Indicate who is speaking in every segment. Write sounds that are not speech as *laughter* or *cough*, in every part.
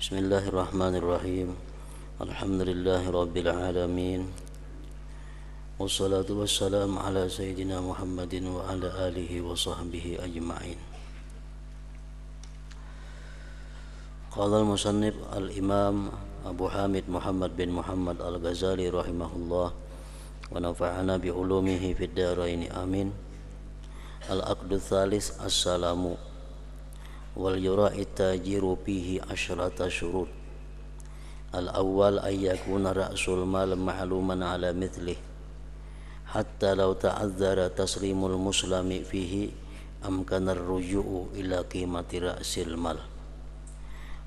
Speaker 1: بسم الله الرحمن الرحيم الحمد لله رب العالمين والصلاة والسلام على سيدنا محمد وعلى آله وصحبه أجمعين قال المصنف الإمام أبو حامد محمد بن محمد الغزالي رحمه الله ونفعنا بعلومه في الدارين آمين العقد الثالث السلام واليراء التاجر فيه عشرة شروط. الأول أن يكون رأس المال معلوما على مثله حتى لو تعذر تسليم المسلم فيه أمكن الرجوع إلى قيمة رأس المال.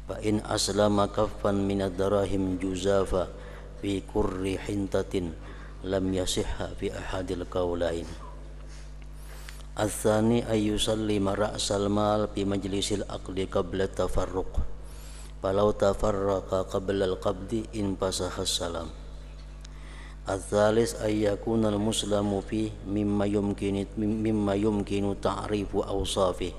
Speaker 1: فإن أسلم كفا من الدراهم جزافا في كر حنطة لم يصح في أحد القولين. الثاني أن يسلم رأس المال في مجلس العقد قبل التفرق. فلو تفرق قبل القبض انفسخ السلام. الثالث أن يكون المسلم فيه مما يمكن مما يمكن تعريف أوصافه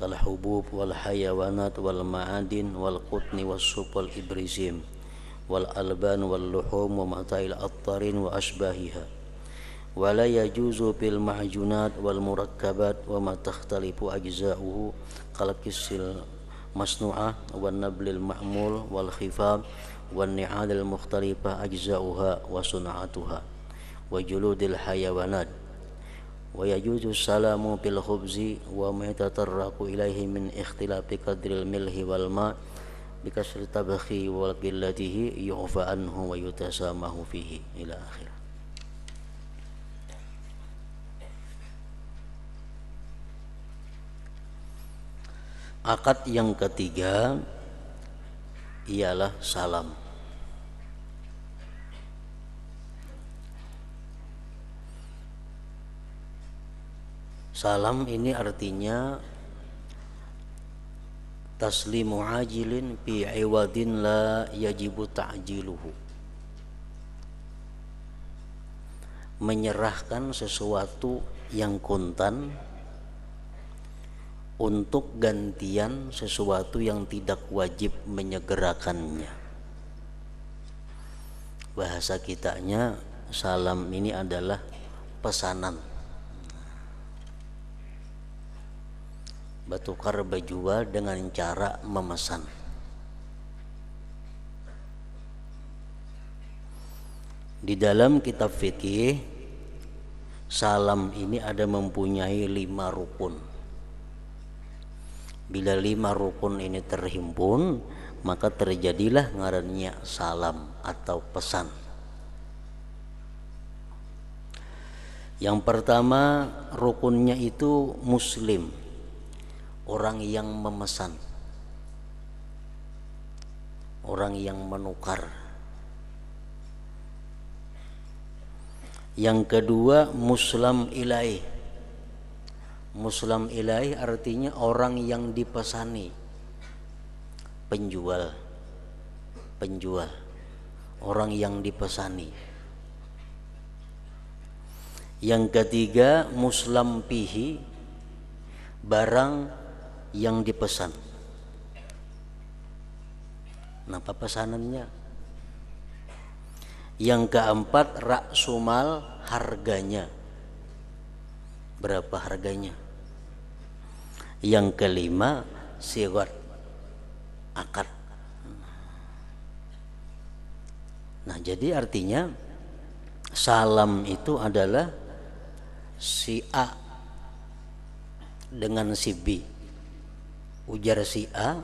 Speaker 1: كالحبوب والحيوانات والمعادن والقطن والسوق والإبريزيم والألبان واللحوم ومتاع الأطارين وأشباهها. ولا يجوز بالمعجونات والمركبات وما تختلف أجزاؤه كالكس المصنوعة والنبل المعمول والخفاف والنعال المختلفة أجزاؤها وصنعتها وجلود الحيوانات. ويجوز السلام بالخبز وما يتطرق إليه من اختلاف قدر الملح والماء بكسر الطبخ وقلته يعفى عنه ويتسامح فيه إلى آخره. Akad yang ketiga ialah salam. Salam ini artinya taslimu ajilin fi iwadin la yajibu ta'jiluhu. Menyerahkan sesuatu yang kontan untuk gantian sesuatu yang tidak wajib menyegerakannya. Bahasa kitanya salam ini adalah pesanan. Batukar berjual dengan cara memesan. Di dalam kitab fikih salam ini ada mempunyai lima rukun Bila lima rukun ini terhimpun, maka terjadilah ngarannya salam atau pesan. Yang pertama rukunnya itu muslim, orang yang memesan, orang yang menukar. Yang kedua muslim ilaih, Muslim ilahi artinya orang yang dipesani. Penjual. Penjual. Orang yang dipesani. Yang ketiga muslim pihi barang yang dipesan. Kenapa pesanannya? Yang keempat raksumal harganya. Berapa harganya yang kelima sigot akad nah jadi artinya salam itu adalah si A dengan si B. Ujar si A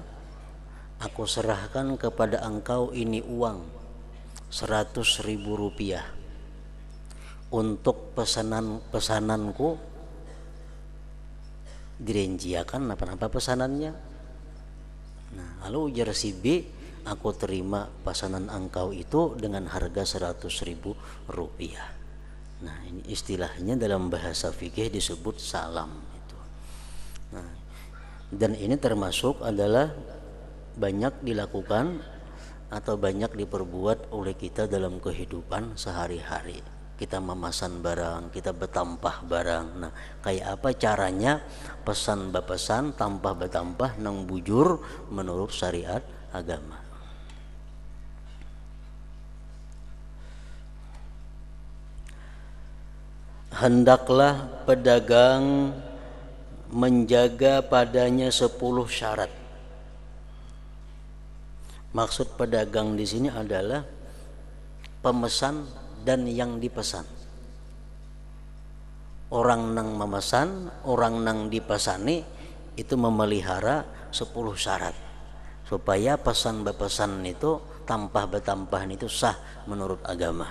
Speaker 1: aku serahkan kepada engkau ini uang seratus ribu rupiah. Untuk pesanan pesananku direnjiakan apa-apa pesanannya. Nah lalu ujar si B aku terima pesanan engkau itu dengan harga seratus ribu rupiah. Nah ini istilahnya dalam bahasa fikih disebut salam itu. Nah dan ini termasuk adalah banyak dilakukan atau banyak diperbuat oleh kita dalam kehidupan sehari-hari kita memesan barang, kita bertampah barang. Nah, kayak apa caranya pesan bapesan, tampah bertampah nang bujur menurut syariat agama. Hendaklah pedagang menjaga padanya sepuluh syarat. Maksud pedagang di sini adalah pemesan dan yang dipesan. Orang nang memesan, orang nang dipesani itu memelihara sepuluh syarat supaya pesan bepesan itu tampah betampahan itu sah menurut agama.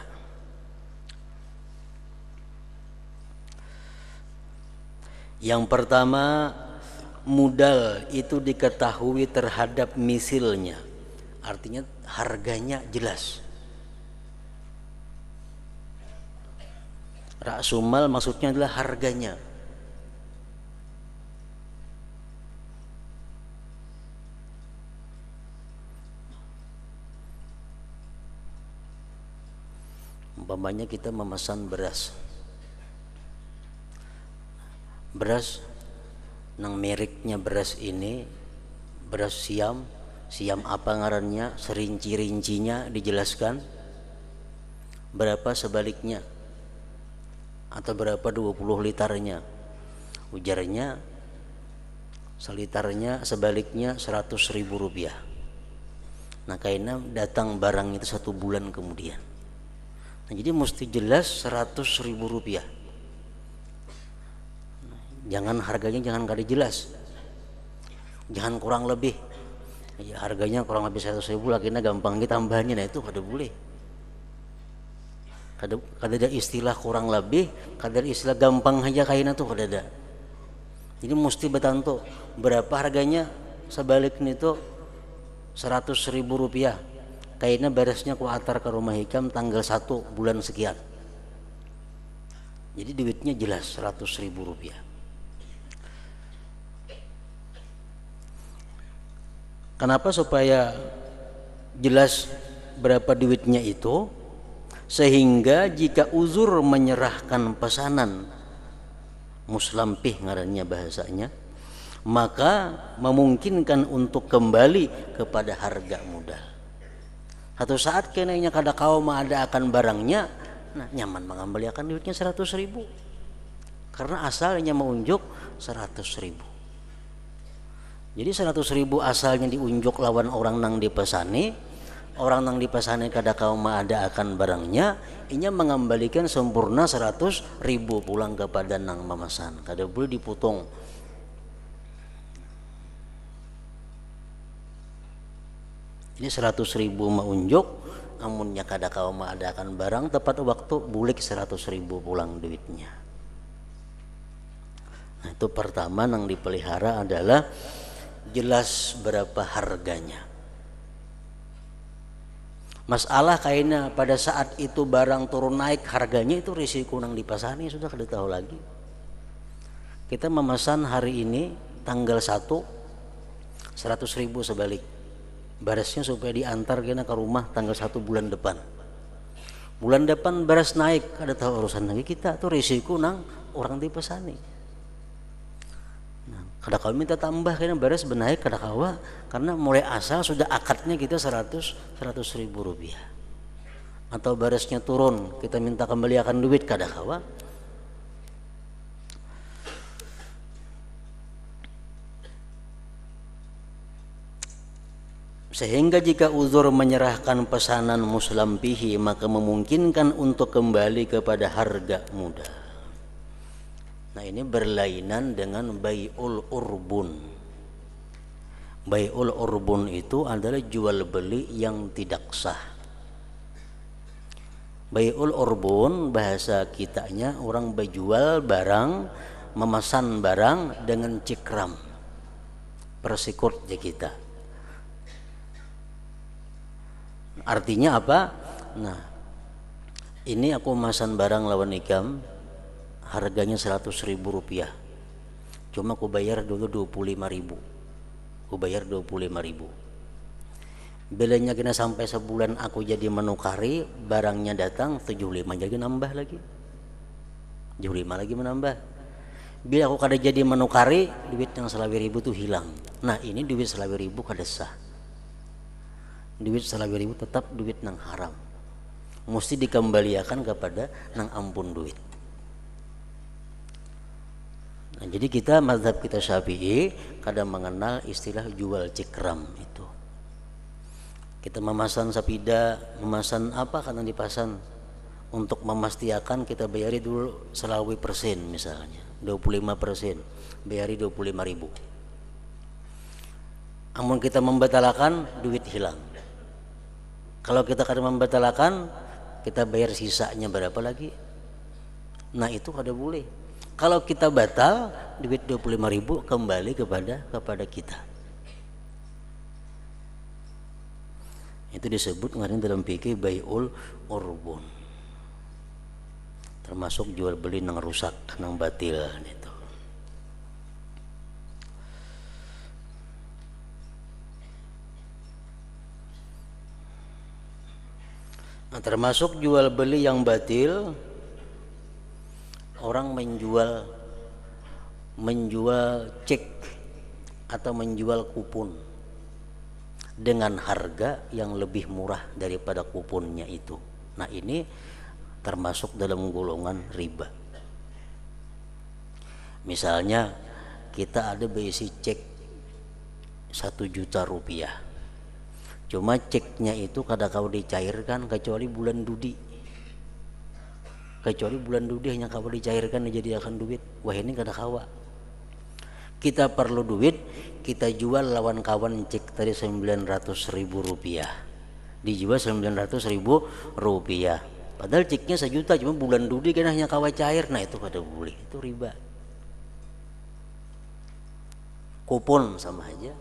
Speaker 1: Yang pertama modal itu diketahui terhadap misilnya. Artinya harganya jelas. Raksumal maksudnya adalah harganya. umpamanya kita memesan beras. Beras nang meriknya beras ini beras siam siam apa ngarannya serinci-rincinya dijelaskan. Berapa sebaliknya atau berapa 20 liternya ujarnya seliternya sebaliknya 100 ribu rupiah nah karena datang barang itu satu bulan kemudian Nah, jadi mesti jelas 100 ribu rupiah. Jangan harganya jangan kali jelas. Jangan kurang lebih. Ya, harganya kurang lebih 100 ribu akhirnya gampang kita tambahannya nah itu kada boleh. Kada, kada ada istilah kurang lebih, kada ada istilah gampang aja kainnya tuh kada ada. Jadi mesti betanto berapa harganya sebaliknya itu 100 ribu rupiah. Kainnya beresnya ku atar ke rumah hikam tanggal 1 bulan sekian. Jadi duitnya jelas 100 ribu rupiah. Kenapa supaya jelas berapa duitnya itu sehingga jika uzur menyerahkan pesanan muslampih ngarannya bahasanya maka memungkinkan untuk kembali kepada harga modal satu saat kenanya kada kau ada akan barangnya, nah nyaman mengambil akan duitnya seratus ribu. Karena asalnya mengunjuk seratus ribu. Jadi seratus ribu asalnya diunjuk lawan orang nang dipesani, orang nang dipesani kada kau ada akan barangnya, inya mengembalikan sempurna seratus ribu pulang kepada nang memesan. Kada boleh dipotong ini 100 ribu maunjuk amunnya kada kau akan barang tepat waktu bulik 100 ribu pulang duitnya. Nah itu pertama yang dipelihara adalah jelas berapa harganya masalah kayaknya pada saat itu barang turun naik harganya itu risiko nang dipasani sudah kada tahu lagi. Kita memesan hari ini tanggal 1 100 ribu sebalik. Berasnya supaya diantar kena ke rumah tanggal satu bulan depan. Bulan depan beras naik ada tahu urusan lagi. Kita tuh risiko nang orang dipesani nah, kada kau minta tambah kena beras benaik kada kawa karena mulai asal sudah akadnya kita 100 100 ribu rupiah atau berasnya turun kita minta kembali akan duit kada kawa Sehingga jika uzur menyerahkan pesanan muslam pihi maka memungkinkan untuk kembali kepada harga muda. Nah ini berlainan dengan bayul urbun. Bayul urbun itu adalah jual beli yang tidak sah. Bayul urbun bahasa kitanya orang berjual barang, memesan barang dengan cikram. Persikut ya kita Artinya apa? Nah, ini aku masan barang lawan ikam harganya 100 ribu rupiah. Cuma aku bayar dulu 25 ribu. Aku bayar 25 ribu. Bilanya kena sampai sebulan aku jadi menukari barangnya datang 75 jadi nambah lagi. 75 lagi menambah. Bila aku kada jadi menukari duit yang selawi ribu tuh hilang. Nah ini duit selawi ribu kada sah. Duit salawi ribu tetap duit nang haram. Mesti dikembalikan kepada nang ampun duit nah, jadi kita mazhab kita syafi'i kadang mengenal istilah jual cikram itu. Kita memasang sapida memasang apa karena dipasan untuk memastikan kita bayari dulu selawi persen misalnya 25 persen bayari 25 ribu. Namun kita membatalkan duit hilang. Kalau kita kadang membatalkan kita bayar sisanya berapa lagi? Nah itu kada boleh kalau kita batal duit 25 ribu kembali kepada kepada kita. Itu disebut ngarin dalam fikih bayul urbun. Termasuk jual beli nang rusak nang batil itu Nah, termasuk jual beli yang batil orang menjual menjual cek atau menjual kupon dengan harga yang lebih murah daripada kuponnya itu. Nah, ini termasuk dalam golongan riba. Misalnya kita ada berisi cek satu juta rupiah cuma ceknya itu kada kau dicairkan kecuali bulan dudi kecuali bulan dudi hanya kau dicairkan dijadikan duit. Wah ini kada kawa. Kita perlu duit kita jual lawan kawan cek tadi 900 ribu rupiah. Dijual 900 ribu rupiah. Padahal ceknya sejuta cuma bulan dudi kan hanya kawa cair. Nah itu kada boleh itu riba. Kupon sama aja.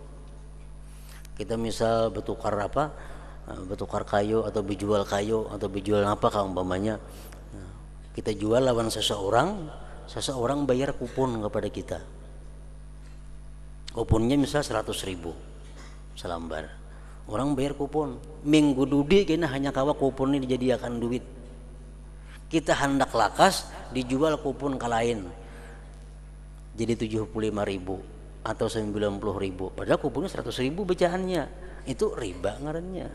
Speaker 1: Kita misal bertukar apa? Eh, bertukar kayu atau berjual kayu atau berjual apa kalau umpamanya kita jual lawan seseorang seseorang bayar kupon kepada kita. Kuponnya misal 100 ribu selambar. Orang bayar kupon. Minggu dudi kena hanya kawa kupon ini dijadikan duit. Kita hendak lakas dijual kupon ke lain. Jadi 75 ribu atau 90 ribu. Padahal kuponnya 100 ribu bacaannya. Itu riba ngarannya.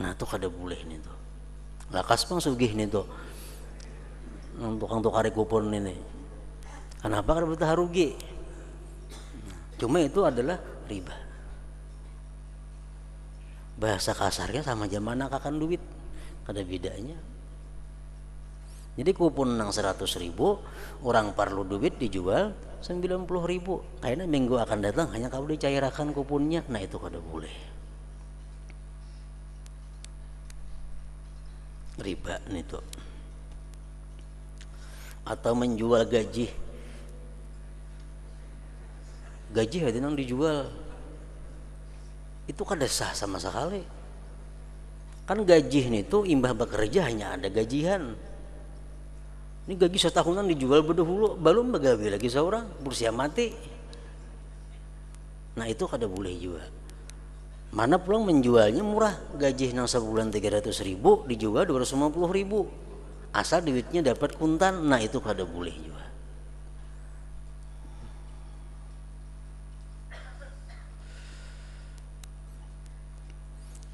Speaker 1: Nah itu kada boleh nih tuh. Lakas pang sugih nih tuh tukang tukar kupon ini. Kenapa? Kada boleh rugi. Cuma itu adalah riba. Bahasa kasarnya sama zaman akan duit. Kada bedanya. Jadi kupon nang 100 ribu orang perlu duit dijual 90 ribu. Kayaknya minggu akan datang hanya kalau dicairkan kuponnya. Nah itu kada boleh. Riba itu atau menjual gaji. Gaji hati nang dijual. Itu kada sah sama sekali. Kan gaji itu imbah bekerja hanya ada gajian. Ini gaji setahunan dijual berdahulu belum begawe lagi seorang berusia mati. Nah itu kada boleh juga. Mana pulang menjualnya murah gaji nang sebulan 300 ribu dijual 250 ribu asal duitnya dapat kuntan nah itu kada boleh juga.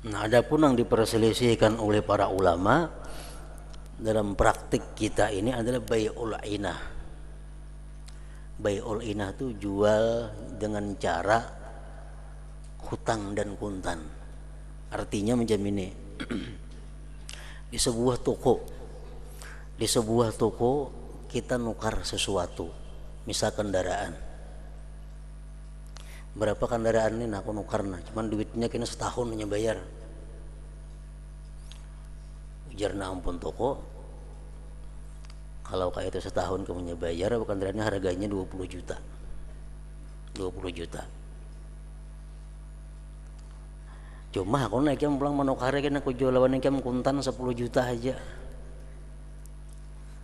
Speaker 1: Nah adapun yang diperselisihkan oleh para ulama dalam praktik kita ini adalah bayul inah. Bayul inah itu jual dengan cara hutang dan kuntan. Artinya macam ini. *clears throat* Di sebuah toko di sebuah toko kita nukar sesuatu misal kendaraan. Berapa kendaraan ini aku nukar nah cuman duitnya kena setahun hanya bayar. Ujarna ampun toko. Kalau kayak itu setahun kamu bayar bukan kendaraan harganya 20 juta? 20 juta. Cuma aku naik pulang manukare kan aku jual lawan yang kuntan 10 juta aja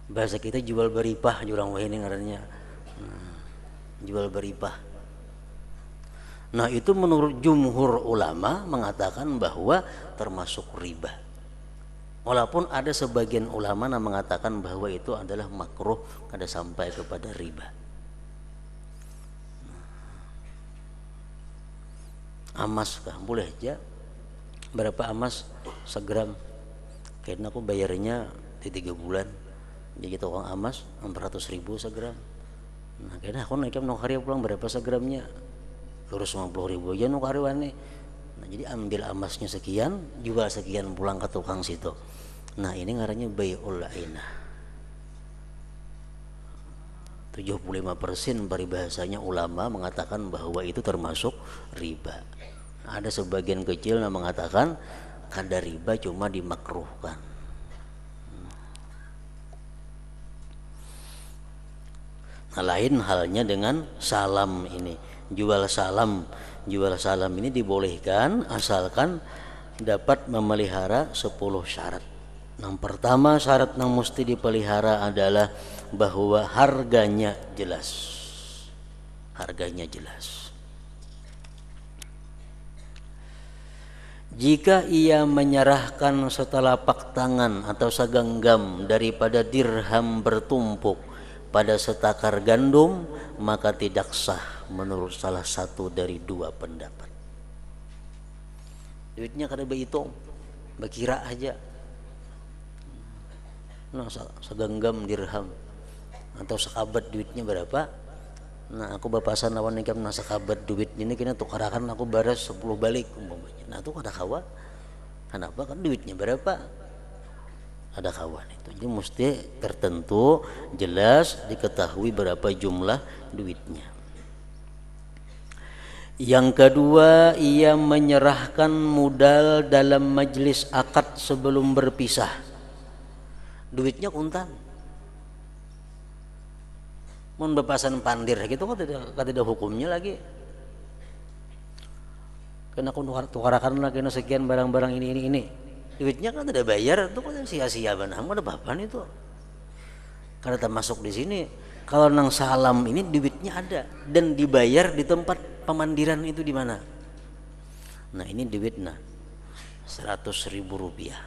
Speaker 1: bahasa kita jual beripah jurang wah ini ngarannya nah, jual beripah nah itu menurut jumhur ulama mengatakan bahwa termasuk riba Walaupun ada sebagian ulama yang mengatakan bahwa itu adalah makruh kada sampai kepada riba. Amas kah? Boleh aja. berapa emas segram kayaknya aku bayarnya di tiga bulan jadi tukang emas 400 ribu segram. Nah kayaknya aku naiknya nong hari pulang berapa segramnya? Lurus 50 ribu aja nong wane nah jadi ambil emasnya sekian jual sekian pulang ke tukang situ. Nah ini ngarannya bayul ainah. 75% peribahasanya ulama mengatakan bahwa itu termasuk riba. Ada sebagian kecil yang mengatakan kadar riba cuma dimakruhkan. Lain halnya dengan salam ini. Jual salam, jual salam ini dibolehkan asalkan dapat memelihara 10 syarat. Yang pertama syarat yang mesti dipelihara adalah bahwa harganya jelas. Harganya jelas. Jika ia menyerahkan setelah pak tangan atau segenggam daripada dirham bertumpuk pada setakar gandum, maka tidak sah menurut salah satu dari dua pendapat. Duitnya kada berhitung, berkira aja. Nah, segenggam dirham. Atau sekabat duitnya berapa? Nah aku bapasan lawan nikam nah sekabat duit ini kena tukarakan aku baras 10 balik umpamanya. Nah itu ada kawan kenapa? Kan duitnya berapa ada kawan itu. Jadi mesti tertentu jelas diketahui berapa jumlah duitnya. Yang kedua ia menyerahkan modal dalam majlis akad sebelum berpisah. Duitnya kuntan mau bebasan pandir gitu kok tidak tidak hukumnya lagi? Karena aku tukarakan lagi sekian barang-barang ini ini ini duitnya kan tidak bayar itu kan sia-sia. Benar ada bapak itu? Karena termasuk di sini. Kalau nang salam ini duitnya ada dan dibayar di tempat pemandiran itu di mana? Nah ini duit nah seratus ribu rupiah.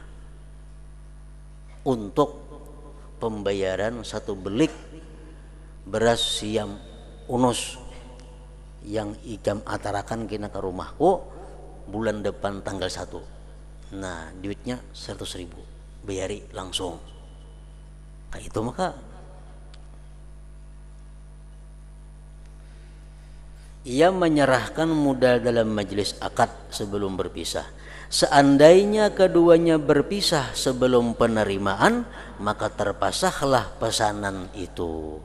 Speaker 1: Untuk pembayaran satu belik beras siam unus yang ikam atarakan kena ke rumahku bulan depan tanggal satu nah duitnya seratus ribu bayari langsung. Kayak itu maka ia menyerahkan modal dalam majelis akad sebelum berpisah. Seandainya keduanya berpisah sebelum penerimaan maka terpasahlah pesanan itu.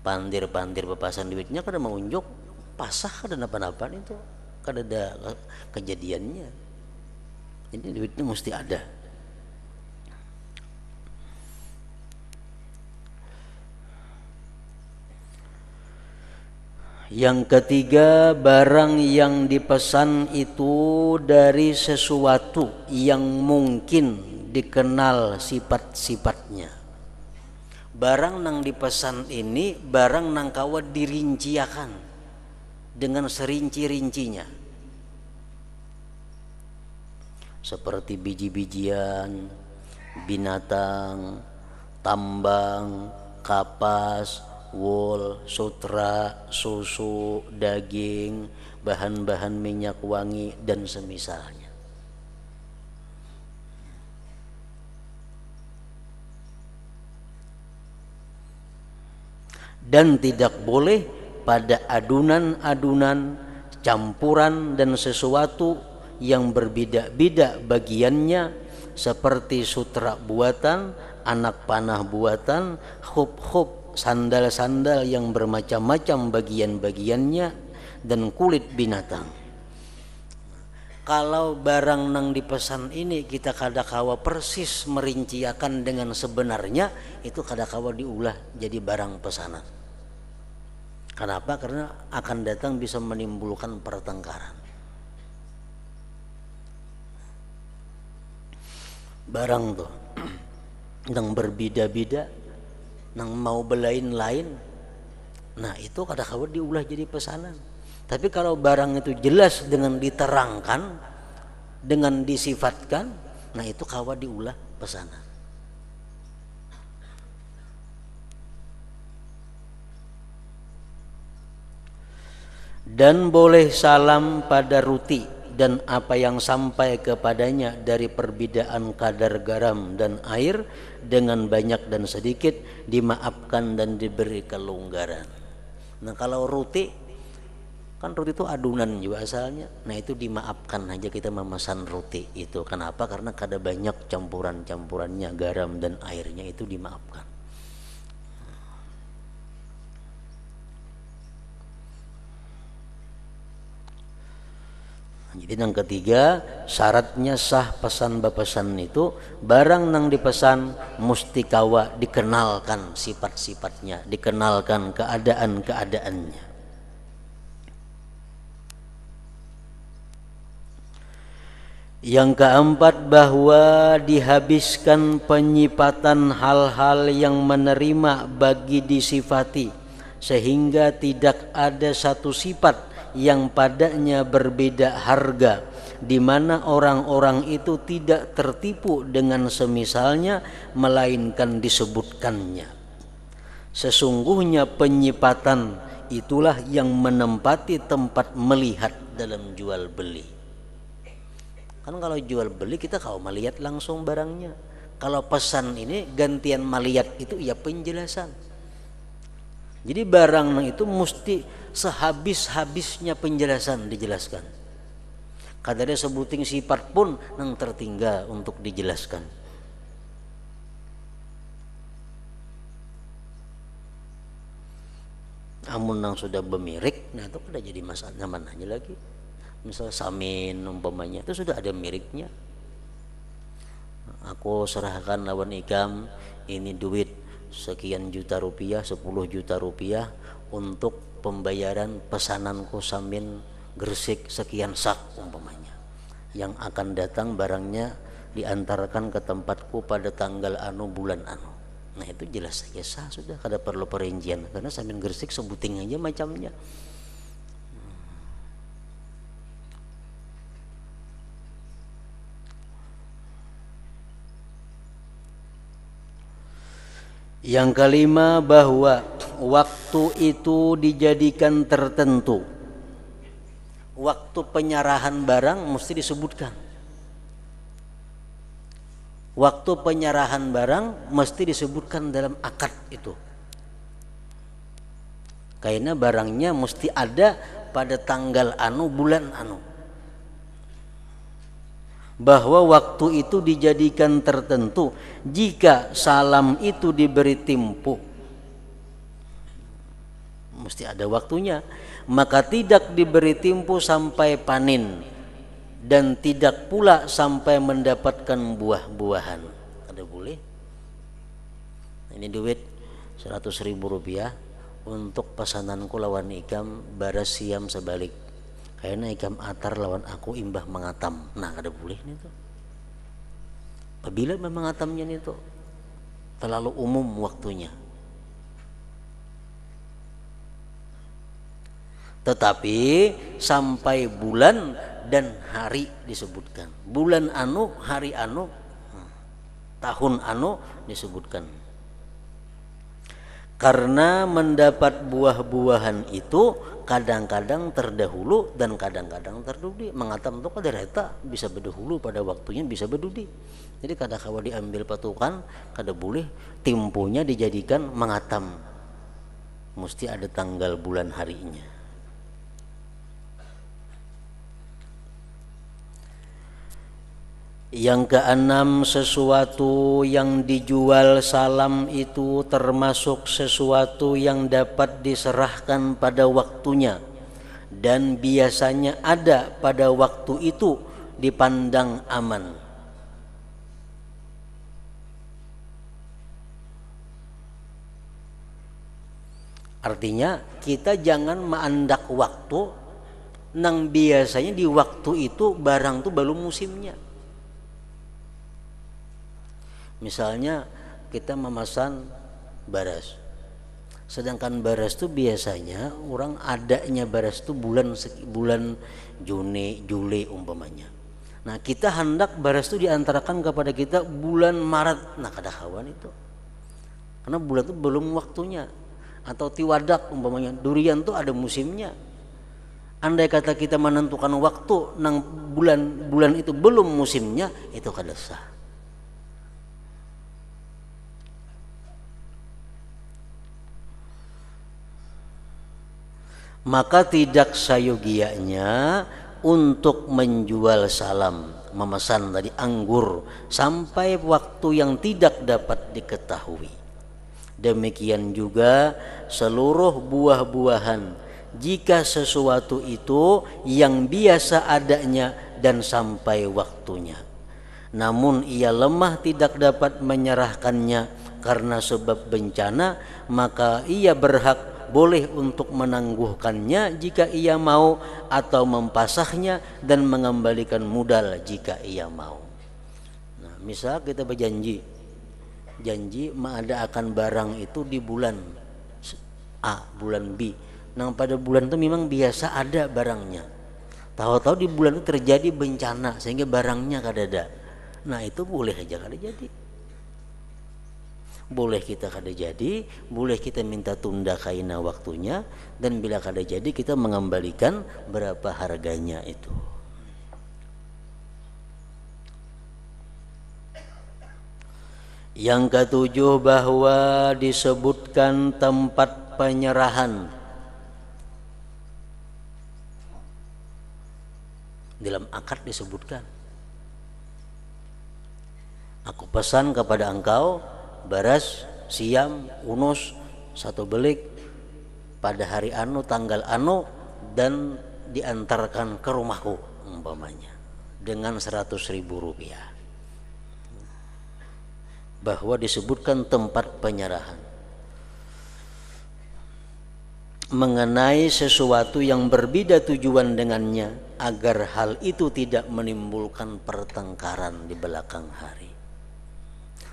Speaker 1: Pandir-pandir pepasan duitnya kada mau unjuk pasah kada napa-napa itu kada ada kejadiannya jadi duitnya mesti ada. Yang ketiga, barang yang dipesan itu dari sesuatu yang mungkin dikenal sifat-sifatnya. Barang nang dipesan ini barang nang kawat dirinciakan dengan serinci-rincinya seperti biji-bijian binatang tambang kapas wool sutra susu daging bahan-bahan minyak wangi dan semisalnya. Dan tidak boleh pada adunan-adunan campuran dan sesuatu yang berbeda-beda bagiannya seperti sutra buatan, anak panah buatan, hub-hub, sandal-sandal yang bermacam-macam bagian-bagiannya dan kulit binatang. Kalau barang nang dipesan ini kita kadakawa persis merinciakan dengan sebenarnya itu kadakawa diulah jadi barang pesanan. Kenapa? Karena akan datang bisa menimbulkan pertengkaran. Barang tuh yang berbeda-beda, yang mau belain lain, nah itu kadang kadang diulah jadi pesanan. Tapi kalau barang itu jelas dengan diterangkan, dengan disifatkan, nah itu kawat diulah pesanan. dan boleh salam pada ruti dan apa yang sampai kepadanya dari perbedaan kadar garam dan air dengan banyak dan sedikit dimaafkan dan diberi kelonggaran. Nah kalau roti kan roti itu adunan juga asalnya. Nah itu dimaafkan aja kita memesan roti itu. Kenapa? Karena kada banyak campuran-campurannya garam dan airnya itu dimaafkan. Jadi yang ketiga syaratnya sah pesan bapesan itu barang nang dipesan mesti kawa dikenalkan sifat-sifatnya, dikenalkan keadaan-keadaannya. Yang keempat bahwa dihabiskan penyipatan hal-hal yang menerima bagi disifati sehingga tidak ada satu sifat yang padanya berbeda harga di mana orang-orang itu tidak tertipu dengan semisalnya melainkan disebutkannya. Sesungguhnya penyipatan itulah yang menempati tempat melihat dalam jual beli. Kan kalau jual beli kita kalau melihat langsung barangnya. Kalau pesan ini gantian melihat itu ya penjelasan. Jadi barang itu mesti sehabis-habisnya penjelasan dijelaskan. Kadang sebuting sifat pun yang tertinggal untuk dijelaskan. Amun yang sudah bemirik, nah itu sudah jadi masalah aja lagi. Misal samin umpamanya itu sudah ada miriknya. Aku serahkan lawan ikam ini duit sekian juta rupiah, 10 juta rupiah untuk pembayaran pesananku samin Gresik sekian sak umpamanya. Yang akan datang barangnya diantarkan ke tempatku pada tanggal anu bulan anu. Nah itu jelas saja. Sah sudah. Kada perlu perincian. Karena samin Gresik sebuting aja macamnya Yang kelima bahwa waktu itu dijadikan tertentu. Waktu penyerahan barang mesti disebutkan. Waktu penyerahan barang mesti disebutkan dalam akad itu. Karena barangnya mesti ada pada tanggal anu bulan anu bahwa waktu itu dijadikan tertentu jika salam itu diberi timpu. Mesti ada waktunya. Maka tidak diberi timpu sampai panen dan tidak pula sampai mendapatkan buah-buahan. Ada boleh? Ini duit 100 ribu rupiah untuk pesananku lawan ikam baras siam sebalik kayaknya ikam atar lawan aku imbah mengatam. Nah ada boleh nih tuh apabila memang atamnya nih tuh terlalu umum waktunya. Tetapi sampai bulan dan hari disebutkan. Bulan anu hari anu tahun anu disebutkan. Karena mendapat buah-buahan itu kadang-kadang terdahulu dan kadang-kadang terdudi. Mengatam itu kada reta bisa berdahulu pada waktunya bisa berdudi. Jadi kada kawa diambil patukan kada boleh timpunya dijadikan mengatam. Mesti ada tanggal bulan harinya Yang keenam sesuatu yang dijual salam itu termasuk sesuatu yang dapat diserahkan pada waktunya dan biasanya ada pada waktu itu dipandang aman. Artinya kita jangan menandak waktu nang biasanya di waktu itu barang itu belum musimnya Misalnya kita memesan baras. Sedangkan baras itu biasanya orang adanya baras itu bulan bulan Juni, Juli umpamanya. Nah kita hendak baras itu diantarakan kepada kita bulan Maret. Nah kada kawan itu. Karena bulan itu belum waktunya. Atau tiwadak umpamanya. Durian itu ada musimnya. andai kata kita menentukan waktu nang bulan bulan itu belum musimnya itu kada sah maka tidak sayogianya untuk menjual salam memesan tadi anggur sampai waktu yang tidak dapat diketahui. Demikian juga seluruh buah-buahan. Jika sesuatu itu yang biasa adanya dan sampai waktunya. Namun ia lemah tidak dapat menyerahkannya. Karena sebab bencana, maka ia berhak boleh untuk menangguhkannya jika ia mau atau mempasahnya dan mengembalikan modal jika ia mau. Nah, misal kita berjanji, janji ada akan barang itu di bulan A, bulan B Nah pada bulan itu memang biasa ada barangnya. Tahu-tahu di bulan itu terjadi bencana sehingga barangnya kada ada. Nah itu boleh aja kada jadi. Boleh kita kada jadi, boleh kita minta tunda kaina waktunya dan bila kada jadi kita mengembalikan berapa harganya itu. Yang ketujuh bahwa disebutkan tempat penyerahan dalam akad disebutkan aku pesan kepada engkau beras siam unus satu belik pada hari anu tanggal anu dan diantarkan ke rumahku umpamanya dengan seratus ribu rupiah bahwa disebutkan tempat penyerahan mengenai sesuatu yang berbeda tujuan dengannya agar hal itu tidak menimbulkan pertengkaran di belakang hari.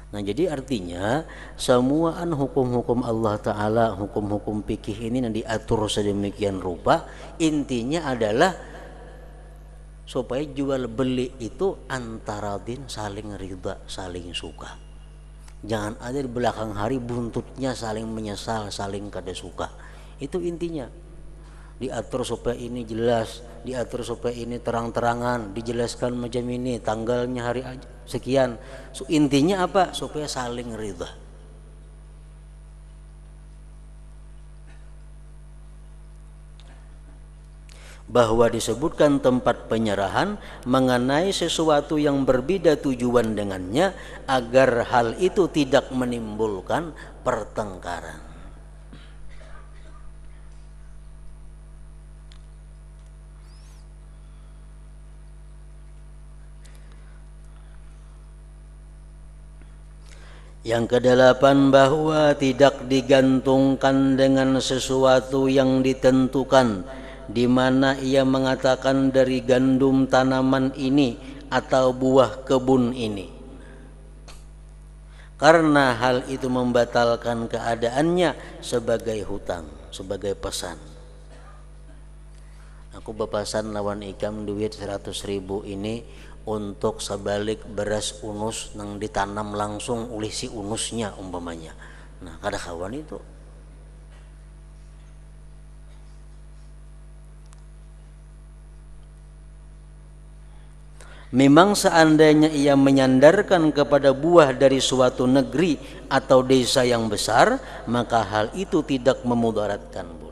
Speaker 1: Nah jadi artinya semua an hukum-hukum Allah Ta'ala hukum-hukum pikih ini yang diatur sedemikian rupa intinya adalah supaya jual beli itu antara din saling ridha saling suka. Jangan ada di belakang hari buntutnya saling menyesal saling kada suka. Itu intinya diatur supaya ini jelas diatur supaya ini terang-terangan dijelaskan macam ini tanggalnya hari sekian. So, intinya apa? Supaya saling ridha. Bahwa disebutkan tempat penyerahan mengenai sesuatu yang berbeda tujuan dengannya agar hal itu tidak menimbulkan pertengkaran Yang kedelapan bahwa tidak digantungkan dengan sesuatu yang ditentukan di mana ia mengatakan dari gandum tanaman ini atau buah kebun ini. Karena hal itu membatalkan keadaannya sebagai hutang, sebagai pesan. Aku bepasan lawan ikam duit seratus ribu ini untuk sebalik beras unus nang ditanam langsung oleh si unusnya umpamanya. Nah kada kawan itu. Memang seandainya ia menyandarkan kepada buah dari suatu negeri atau desa yang besar, maka hal itu tidak memudaratkan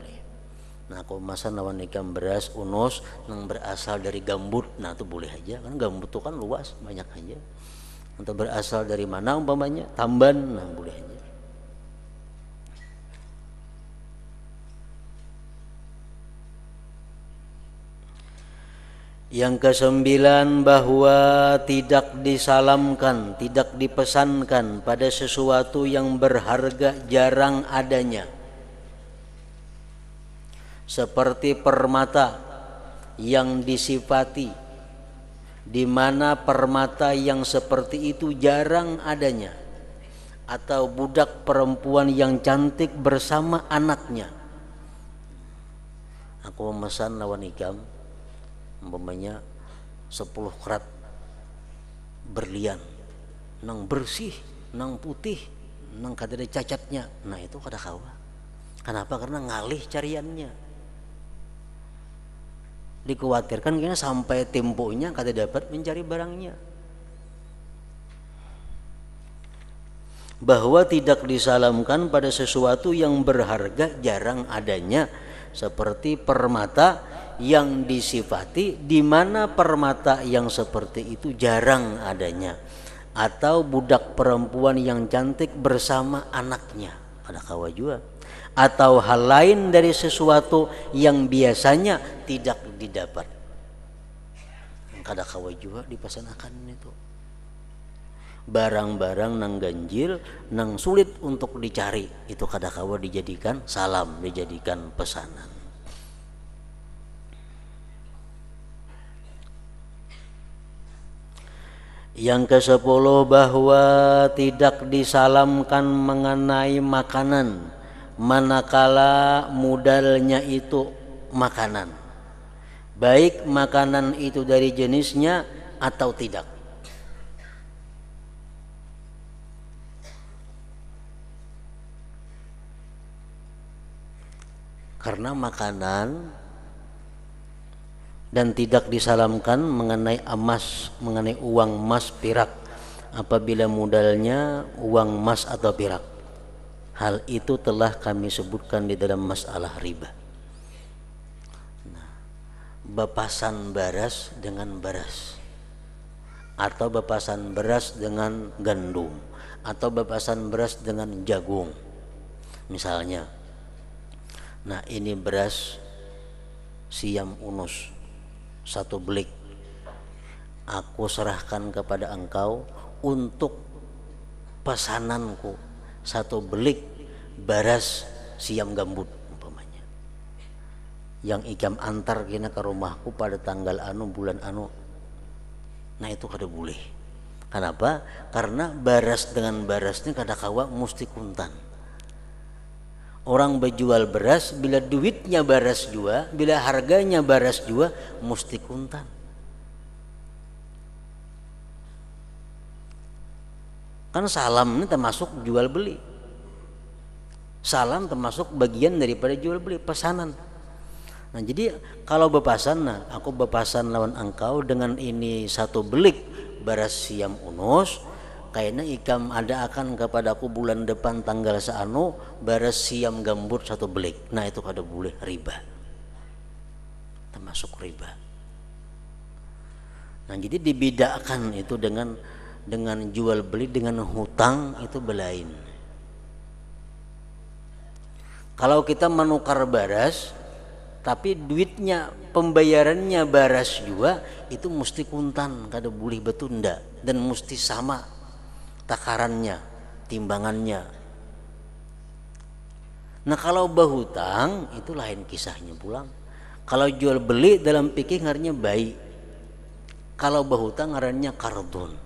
Speaker 1: nah aku masa nawan ikan beras unus yang berasal dari gambut nah itu boleh aja kan gambut itu kan luas banyak aja. Atau berasal dari mana umpamanya? Tamban nah boleh aja. Yang kesembilan bahwa tidak disalamkan, tidak dipesankan pada sesuatu yang berharga jarang adanya seperti permata yang disifati di mana permata yang seperti itu jarang adanya atau budak perempuan yang cantik bersama anaknya. Aku memesan lawan ikam umpamanya 10 kerat berlian nang bersih nang putih nang kada ada cacatnya. Nah itu kada kawa. Kenapa? Karena ngalih cariannya dikhawatirkan kayaknya sampai temponya kada dapat mencari barangnya. Bahwa tidak disalamkan pada sesuatu yang berharga jarang adanya seperti permata yang disifati di mana permata yang seperti itu jarang adanya. Atau budak perempuan yang cantik bersama anaknya. Ada kawa juga atau hal lain dari sesuatu yang biasanya tidak didapat. Kada kawa juga dipasanakan itu. Barang-barang nang ganjil nang sulit untuk dicari itu kada kawa dijadikan salam dijadikan pesanan. Yang ke sepuluh bahwa tidak disalamkan mengenai makanan manakala modalnya itu makanan. Baik makanan itu dari jenisnya atau tidak. Karena makanan dan tidak disalamkan mengenai emas mengenai uang emas pirak. Apabila modalnya uang emas atau pirak Hal itu telah kami sebutkan di dalam masalah riba. Nah, bapasan beras dengan beras atau bapasan beras dengan gandum. Atau bapasan beras dengan jagung misalnya. Nah ini beras siam unus. Satu belik. Aku serahkan kepada engkau untuk pesananku satu belik baras siam gambut umpamanya. Yang ikam antar kena ke rumahku pada tanggal anu bulan anu. Nah itu kada boleh. Kenapa? Karena baras dengan barasnya kada kawa mesti kuntan. Orang berjual beras bila duitnya baras jua bila harganya baras jua mesti kuntan kan salam ini termasuk jual beli. Salam termasuk bagian daripada jual beli pesanan. Nah jadi kalau bepasan nah aku bepasan lawan engkau dengan ini satu belik baras siam unus kayaknya ikam ada akan kepada aku bulan depan tanggal seanu baras siam gambut satu belik. Nah itu kada boleh riba. Termasuk riba. Nah jadi dibedakan itu dengan dengan jual beli dengan hutang itu belain. Kalau kita menukar baras tapi duitnya pembayarannya baras juga itu mesti kuntan kada boleh betunda. Dan mesti sama takarannya timbangannya. Nah kalau bahutang itu lain kisahnya pulang. Kalau jual beli dalam pikir ngarannya baik. Kalau bahutang ngarannya kardon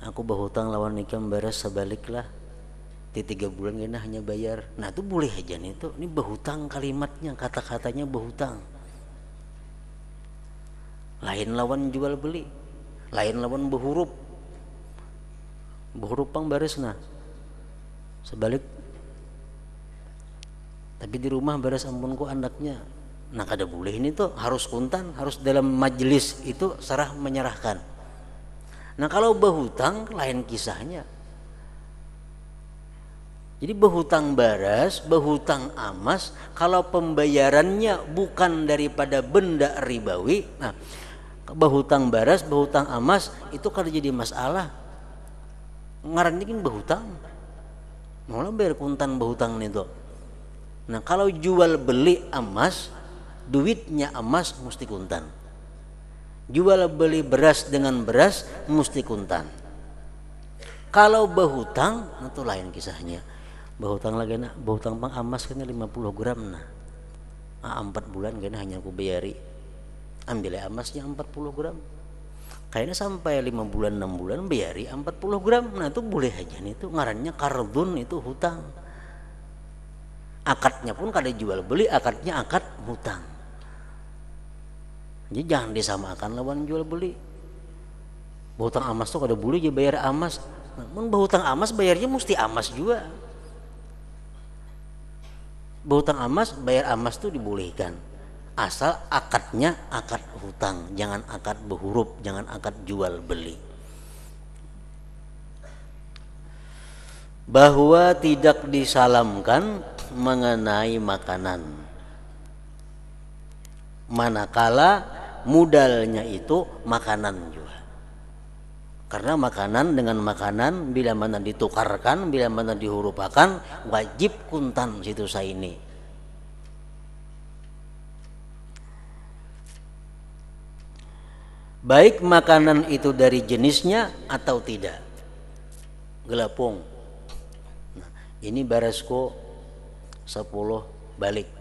Speaker 1: aku berhutang lawan nikah beres sebaliklah di tiga bulan ini hanya bayar. Nah itu boleh aja nih tuh ini berhutang kalimatnya kata-katanya berhutang. Lain lawan jual beli lain lawan berhuruf. Berhuruf pang beres nah. Sebalik tapi di rumah beres ampunku anaknya. Nah kada boleh ini tuh harus kuntan harus dalam majelis itu serah menyerahkan Nah kalau berhutang lain kisahnya. Jadi berhutang baras, berhutang amas, kalau pembayarannya bukan daripada benda ribawi, nah berhutang baras, berhutang amas itu kalau jadi masalah. Ngaran kan berhutang. Malah bayar kuntan berhutang itu. Nah kalau jual beli emas, duitnya emas mesti kuntan jual beli beras dengan beras mesti kuntan. Kalau berhutang itu lain kisahnya. Berhutang lagi nak berhutang pang amas kena 50 gram nah. Ah, 4 bulan kena hanya aku bayari. Ambil amasnya 40 gram. Kayaknya sampai 5 bulan 6 bulan bayari 40 gram. Nah itu boleh aja nih itu ngarannya karbon itu hutang. Akadnya pun kada jual beli akadnya akad hutang jadi jangan disamakan lawan jual beli. Bahutang amas tuh kada boleh dia bayar amas. Namun bahutang amas bayarnya mesti amas juga. Bahutang amas bayar amas tuh dibolehkan. asal akadnya akad hutang jangan akad berhuruf jangan akad jual beli bahwa tidak disalamkan mengenai makanan manakala modalnya itu makanan juga. Karena makanan dengan makanan bila mana ditukarkan bila mana dihurupakan wajib kuntan situ saya ini. Baik makanan itu dari jenisnya atau tidak. Gelapung. Nah, ini barasko 10 balik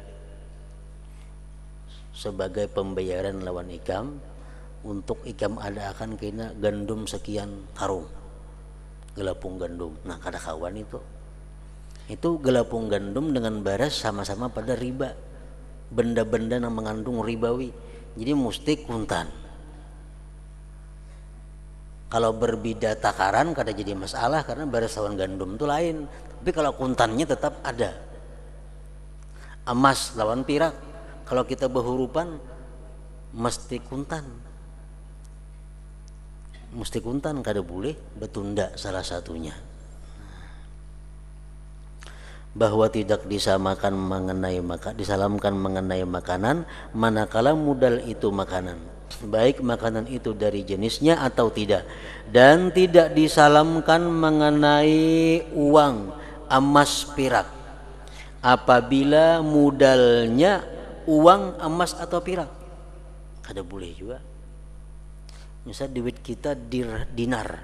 Speaker 1: sebagai pembayaran lawan ikam untuk ikam ada akan kena gandum sekian karung. Gelapung gandum. Nah kada kawan itu. Itu gelapung gandum dengan baras sama-sama pada riba. Benda-benda yang mengandung ribawi. Jadi mesti kuntan. Kalau berbeda takaran kada jadi masalah karena baris lawan gandum itu lain. Tapi kalau kuntannya tetap ada. Emas lawan pirak kalau kita berhurupan mesti kuntan. Mesti kuntan kada boleh betunda salah satunya. Bahwa tidak disamakan mengenai maka disalamkan mengenai makanan manakala modal itu makanan. Baik makanan itu dari jenisnya atau tidak. Dan tidak disalamkan mengenai uang emas perak. Apabila modalnya uang emas atau perak ada boleh juga. Misal duit kita dir, dinar.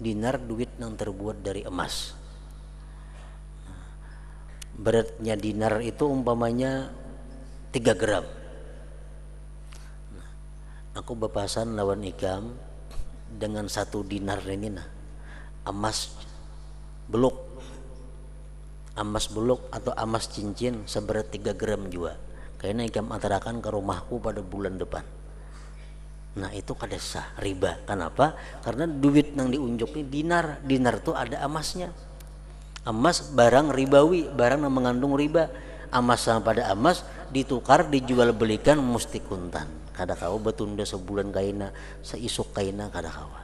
Speaker 1: Dinar duit yang terbuat dari emas. Beratnya dinar itu umpamanya 3 gram. Aku bepasan lawan ikam dengan satu dinar ini nah. Emas beluk emas beluk atau emas cincin seberat 3 gram juga kayaknya ikam antarakan ke rumahku pada bulan depan. Nah itu kada sah riba. Kenapa? Karena duit yang diunjuk dinar. Dinar tuh ada emasnya emas barang ribawi barang yang mengandung riba. Emas sama pada emas ditukar dijual belikan mesti kuntan. Kada kau betunda sebulan kaina seisuk kaina kada kawa.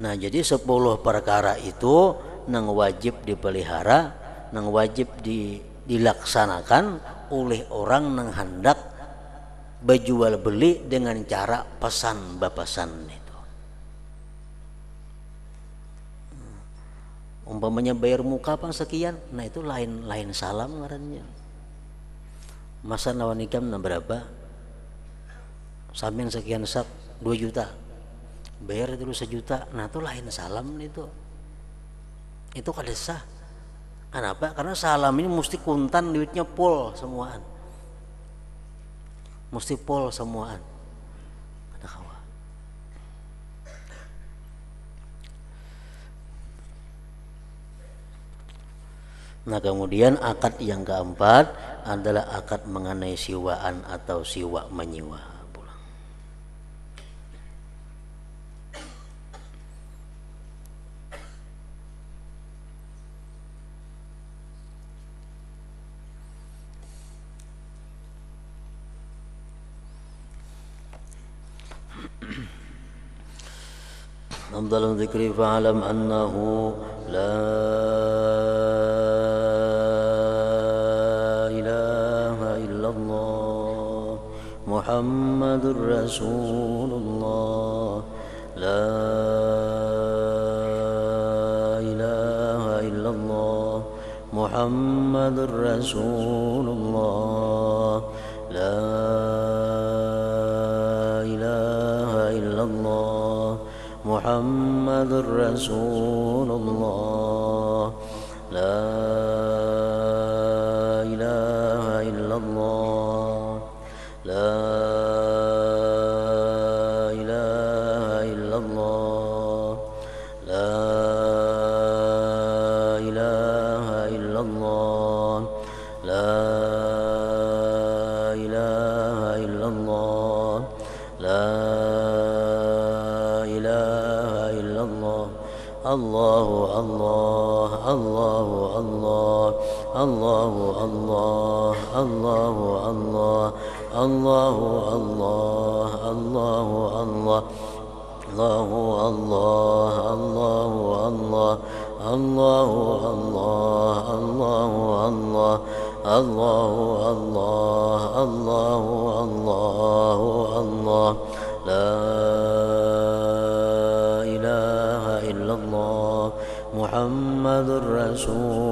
Speaker 1: Nah jadi sepuluh perkara itu nang wajib dipelihara nang wajib di, dilaksanakan oleh orang nang hendak berjual beli dengan cara pesan bapasan itu. Umpamanya bayar muka apa sekian nah itu lain lain salam ngarannya. Masa lawan nikam na berapa? Samping sekian sak 2 juta. Bayar dulu sejuta nah itu lain salam itu itu kada sah? Kenapa? Karena salam ini mesti kuntan duitnya pol semuaan. Mesti pol semuaan ada kawa nah kemudian akad yang keempat adalah akad mengenai siwaan atau siwa menyiwa أفضل الذكر فاعلم أنه لا محمد رسول الله. لا إله إلا الله. محمد رسول الله. محمد رسول الله. لا الله الله الله الله الله الله الله الله الله الله الله الله الله الله الله الله الله لا إله إلا الله محمد رسول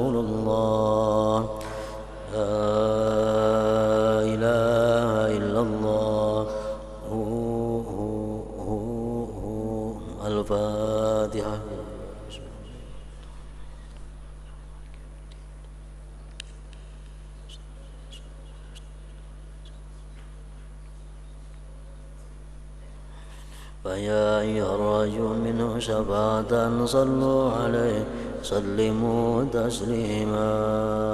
Speaker 1: صلوا عليه. سلموا تسليما.